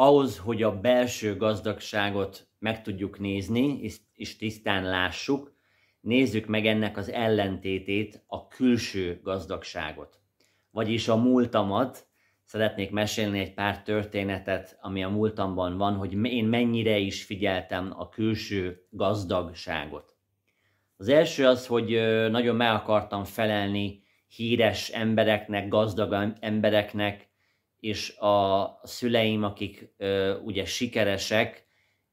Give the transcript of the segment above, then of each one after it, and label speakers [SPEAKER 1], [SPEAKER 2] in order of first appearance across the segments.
[SPEAKER 1] ahhoz, hogy a belső gazdagságot meg tudjuk nézni, és tisztán lássuk, nézzük meg ennek az ellentétét, a külső gazdagságot. Vagyis a múltamat, szeretnék mesélni egy pár történetet, ami a múltamban van, hogy én mennyire is figyeltem a külső gazdagságot. Az első az, hogy nagyon meg akartam felelni híres embereknek, gazdag embereknek, és a szüleim, akik ugye sikeresek,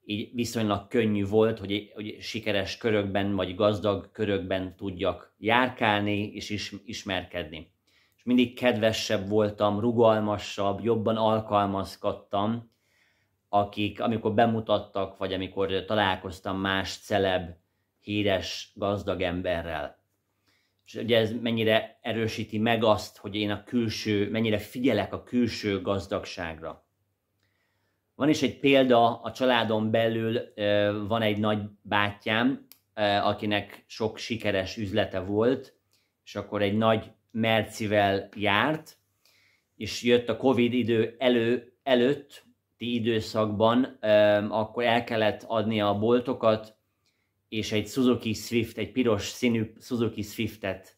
[SPEAKER 1] így viszonylag könnyű volt, hogy, hogy sikeres körökben vagy gazdag körökben tudjak járkálni és is, ismerkedni. És mindig kedvesebb voltam, rugalmasabb, jobban alkalmazkodtam, akik, amikor bemutattak, vagy amikor találkoztam más celeb, híres, gazdag emberrel. És ugye ez mennyire erősíti meg azt, hogy én a külső, mennyire figyelek a külső gazdagságra. Van is egy példa a családon belül, van egy nagy bátyám, akinek sok sikeres üzlete volt, és akkor egy nagy mercivel járt, és jött a Covid idő elő, előtti időszakban, akkor el kellett adni a boltokat, és egy Suzuki Swift, egy piros színű Suzuki Swiftet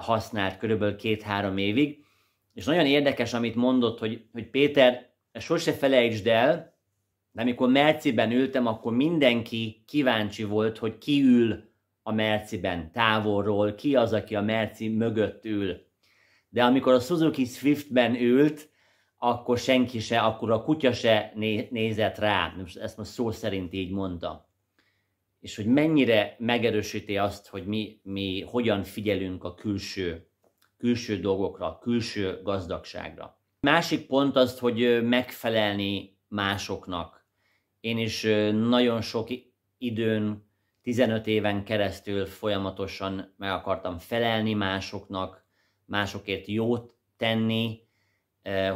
[SPEAKER 1] használt körülbelül két-három évig. És nagyon érdekes, amit mondott, hogy, hogy Péter, sose felejtsd el, de amikor Merciben ültem, akkor mindenki kíváncsi volt, hogy ki ül a Merciben távolról, ki az, aki a Merci mögött ül. De amikor a Suzuki Swiftben ült, akkor senki se, akkor a kutya se nézett rá. Most ezt most szó szerint így mondta. És hogy mennyire megerősíti azt, hogy mi, mi hogyan figyelünk a külső, külső dolgokra, külső gazdagságra. Másik pont az, hogy megfelelni másoknak. Én is nagyon sok időn, 15 éven keresztül folyamatosan meg akartam felelni másoknak, másokért jót tenni,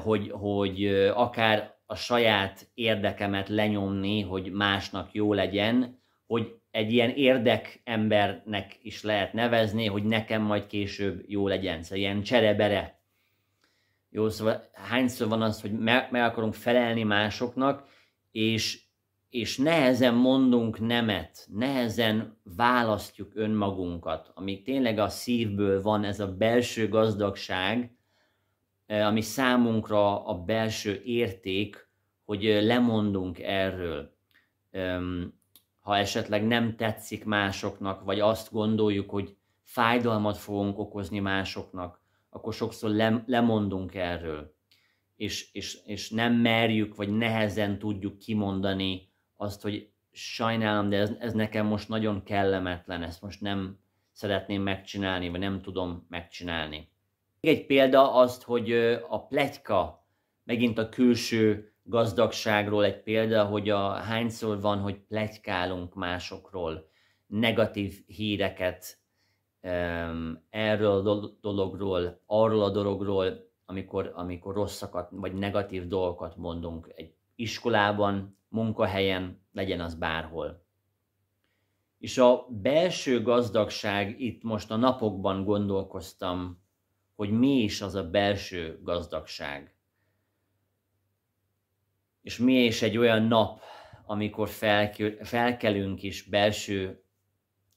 [SPEAKER 1] hogy, hogy akár a saját érdekemet lenyomni, hogy másnak jó legyen, hogy egy ilyen érdek embernek is lehet nevezni, hogy nekem majd később jó legyen. Szóval ilyen cserebere jó, szóval hányszor van az, hogy meg, meg akarunk felelni másoknak, és, és nehezen mondunk nemet, nehezen választjuk önmagunkat, ami tényleg a szívből van, ez a belső gazdagság, eh, ami számunkra a belső érték, hogy eh, lemondunk erről. Ha esetleg nem tetszik másoknak, vagy azt gondoljuk, hogy fájdalmat fogunk okozni másoknak, akkor sokszor lem, lemondunk erről, és, és, és nem merjük, vagy nehezen tudjuk kimondani azt, hogy sajnálom, de ez, ez nekem most nagyon kellemetlen, ezt most nem szeretném megcsinálni, vagy nem tudom megcsinálni. Egy példa azt, hogy a pletyka, megint a külső gazdagságról egy példa, hogy a hányszor van, hogy pletykálunk másokról, negatív híreket erről a dologról, arról a dologról, amikor, amikor rosszakat vagy negatív dolgokat mondunk egy iskolában, munkahelyen, legyen az bárhol. És a belső gazdagság, itt most a napokban gondolkoztam, hogy mi is az a belső gazdagság. És mi is egy olyan nap, amikor felkelünk is belső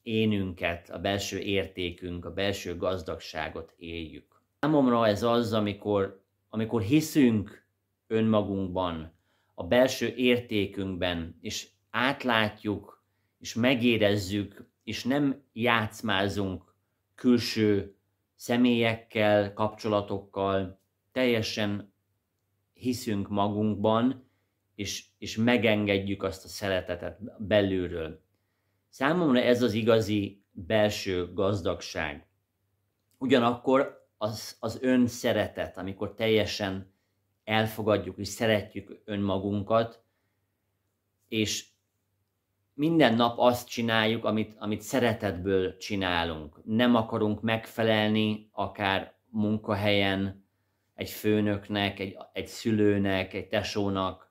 [SPEAKER 1] énünket, a belső értékünk, a belső gazdagságot éljük. Számomra ez az, amikor, amikor hiszünk önmagunkban, a belső értékünkben, és átlátjuk, és megérezzük, és nem játszmázunk külső személyekkel, kapcsolatokkal, teljesen hiszünk magunkban, és, és megengedjük azt a szeretetet belülről. Számomra ez az igazi belső gazdagság. Ugyanakkor az, az ön szeretet, amikor teljesen elfogadjuk és szeretjük önmagunkat, és minden nap azt csináljuk, amit, amit szeretetből csinálunk. Nem akarunk megfelelni akár munkahelyen, egy főnöknek, egy, egy szülőnek, egy tesónak,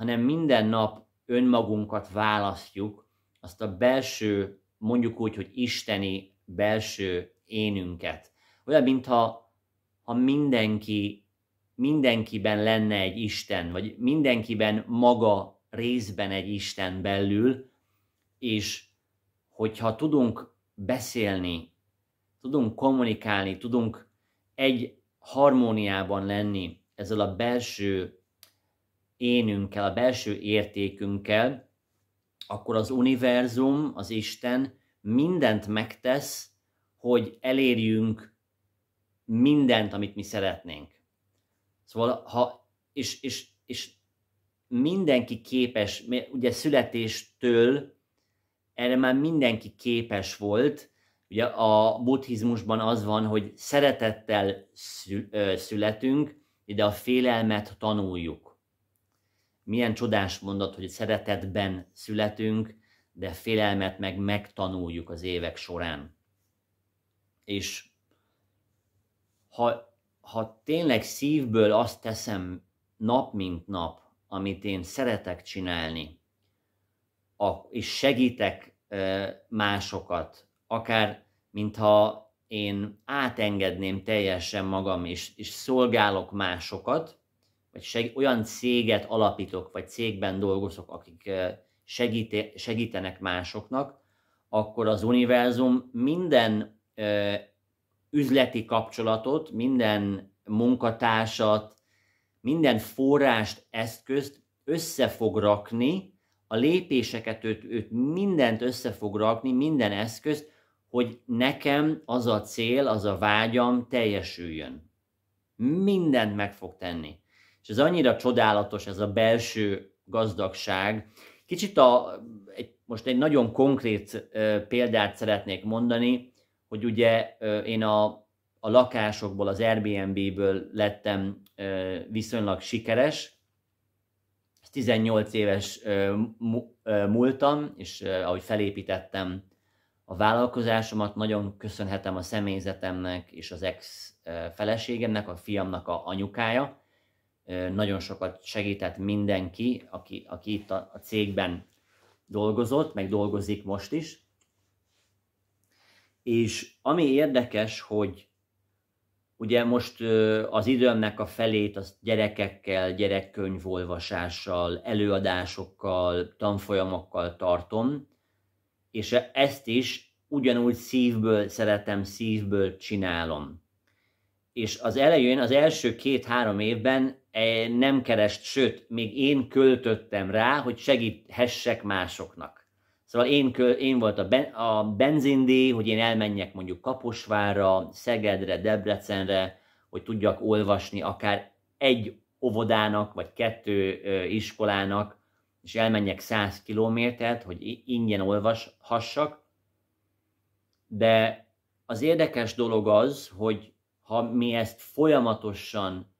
[SPEAKER 1] hanem minden nap önmagunkat választjuk, azt a belső, mondjuk úgy, hogy isteni belső énünket. Olyan, mintha ha mindenki mindenkiben lenne egy Isten, vagy mindenkiben maga részben egy Isten belül, és hogyha tudunk beszélni, tudunk kommunikálni, tudunk egy harmóniában lenni ezzel a belső énünkkel, a belső értékünkkel, akkor az univerzum, az Isten mindent megtesz, hogy elérjünk mindent, amit mi szeretnénk. Szóval, ha, és, és, és mindenki képes, ugye születéstől erre már mindenki képes volt, ugye a buddhizmusban az van, hogy szeretettel születünk, de a félelmet tanuljuk. Milyen csodás mondat, hogy szeretetben születünk, de félelmet meg megtanuljuk az évek során. És ha, ha tényleg szívből azt teszem nap mint nap, amit én szeretek csinálni, és segítek másokat, akár mintha én átengedném teljesen magam, és, és szolgálok másokat, vagy seg, olyan céget alapítok, vagy cégben dolgozok, akik segíte, segítenek másoknak, akkor az univerzum minden üzleti kapcsolatot, minden munkatársat, minden forrást, eszközt össze fog rakni, a lépéseket, őt, őt mindent össze fog rakni, minden eszközt, hogy nekem az a cél, az a vágyam teljesüljön. Mindent meg fog tenni. És ez annyira csodálatos, ez a belső gazdagság. Kicsit a, egy, most egy nagyon konkrét uh, példát szeretnék mondani, hogy ugye uh, én a, a lakásokból, az Airbnb-ből lettem uh, viszonylag sikeres, 18 éves múltam, és ahogy felépítettem a vállalkozásomat, nagyon köszönhetem a személyzetemnek és az ex feleségemnek, a fiamnak a anyukája. Nagyon sokat segített mindenki, aki, aki itt a, a cégben dolgozott, meg dolgozik most is. És ami érdekes, hogy Ugye most az időmnek a felét az gyerekekkel, gyerekkönyvolvasással, előadásokkal, tanfolyamokkal tartom, és ezt is ugyanúgy szívből szeretem, szívből csinálom. És az elején, az első két-három évben nem kerest, sőt, még én költöttem rá, hogy segíthessek másoknak. Szóval én, én volt a, ben, a benzindíj, hogy én elmenjek mondjuk Kaposvárra, Szegedre, Debrecenre, hogy tudjak olvasni akár egy óvodának, vagy kettő iskolának, és elmenjek 100 kilométert, hogy ingyen olvashassak. De az érdekes dolog az, hogy ha mi ezt folyamatosan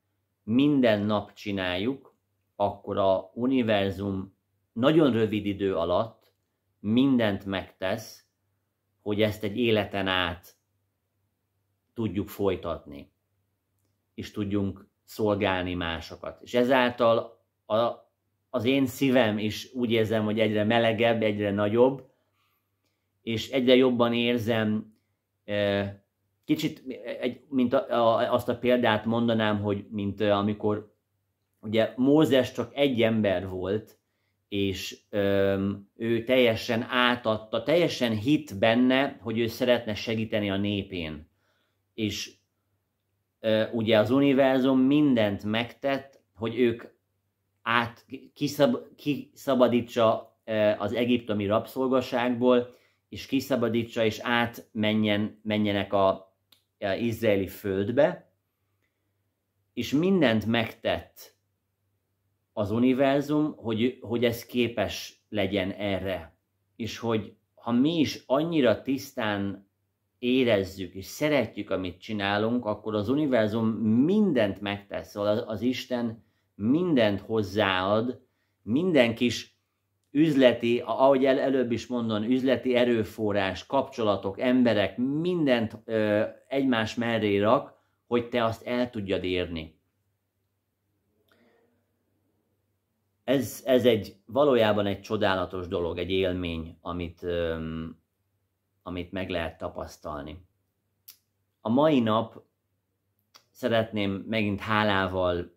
[SPEAKER 1] minden nap csináljuk, akkor a univerzum nagyon rövid idő alatt mindent megtesz, hogy ezt egy életen át tudjuk folytatni, és tudjunk szolgálni másokat. És ezáltal a, az én szívem is úgy érzem, hogy egyre melegebb, egyre nagyobb, és egyre jobban érzem, kicsit, mint azt a példát mondanám, hogy mint amikor ugye Mózes csak egy ember volt, és öm, ő teljesen átadta, teljesen hit benne, hogy ő szeretne segíteni a népén. És ö, ugye az univerzum mindent megtett, hogy ők át kiszab, kiszabadítsa ö, az egyiptomi rabszolgaságból, és kiszabadítsa, és átmenjen menjenek a, a izraeli földbe, és mindent megtett az univerzum, hogy, hogy ez képes legyen erre. És hogy ha mi is annyira tisztán érezzük és szeretjük, amit csinálunk, akkor az univerzum mindent megtesz, szóval az, az Isten mindent hozzáad, minden kis üzleti, ahogy el, előbb is mondom, üzleti erőforrás, kapcsolatok, emberek, mindent ö, egymás mellé rak, hogy te azt el tudjad érni. ez, ez egy valójában egy csodálatos dolog, egy élmény, amit, um, amit meg lehet tapasztalni. A mai nap szeretném megint hálával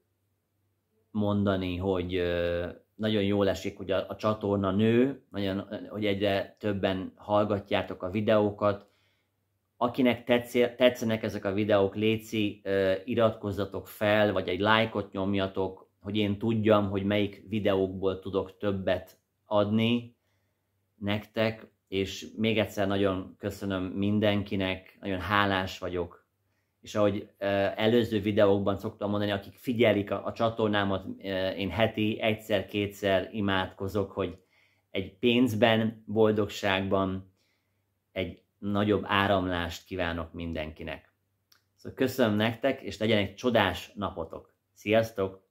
[SPEAKER 1] mondani, hogy nagyon jól esik, hogy a, a csatorna nő, nagyon, hogy egyre többen hallgatjátok a videókat. Akinek tetszé, tetszenek ezek a videók, léci, iratkozzatok fel, vagy egy lájkot nyomjatok, hogy én tudjam, hogy melyik videókból tudok többet adni nektek, és még egyszer nagyon köszönöm mindenkinek, nagyon hálás vagyok és ahogy előző videókban szoktam mondani, akik figyelik a, a csatornámat, én heti egyszer-kétszer imádkozok, hogy egy pénzben, boldogságban egy nagyobb áramlást kívánok mindenkinek. Szóval köszönöm nektek, és legyen egy csodás napotok. Sziasztok!